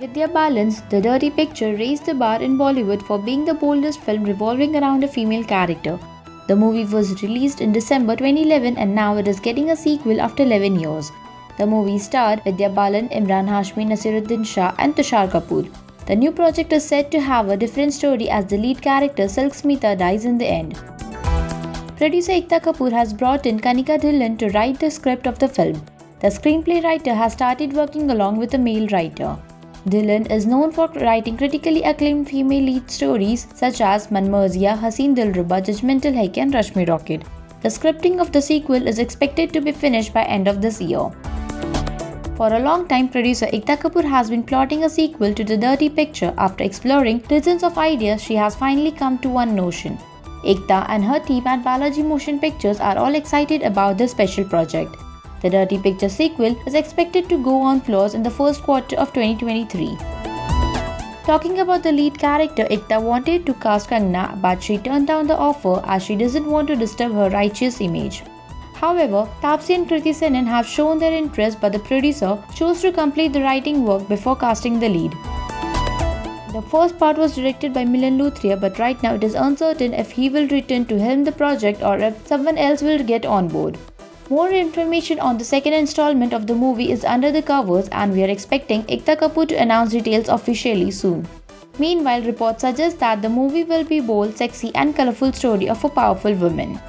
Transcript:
Vidya Balan's The Dirty Picture raised the bar in Bollywood for being the boldest film revolving around a female character. The movie was released in December 2011 and now it is getting a sequel after 11 years. The movie starred Vidya Balan, Emraan Hashmi, Naseeruddin Shah and Tusshar Kapoor. The new project is said to have a different story as the lead character Silk Smita dies in the end. Producer Ekta Kapoor has brought in Kanika Dhillon to write the script of the film. The screenplay writer has started working along with a male writer. Dhillon is known for writing critically acclaimed female lead stories such as Manmarziyaan, Haseen Dilruba, Judgmental Hai and Rashmi Rocket. The scripting of the sequel is expected to be finished by end of this year. For a long time, producer Ekta Kapoor has been plotting a sequel to The Dirty Picture. After exploring dozens of ideas, she has finally come to one notion. Ekta and her team at Balaji Motion Pictures are all excited about this special project. The Dirty Picture sequel is expected to go on floors in the first quarter of 2023. Talking about the lead character, Ekta wanted to cast Kangana, but she turned down the offer as she doesn't want to disturb her righteous image. However, Taapsee and Kriti Sanon have shown their interest, but the producer chose to complete the writing work before casting the lead. The first part was directed by Milan Luthria, but right now it is uncertain if he will return to helm the project or if someone else will get on board. More information on the second installment of the movie is under the covers and we are expecting Ekta Kapoor to announce details officially soon. Meanwhile, reports suggest that the movie will be bold, sexy and colorful story of a powerful woman.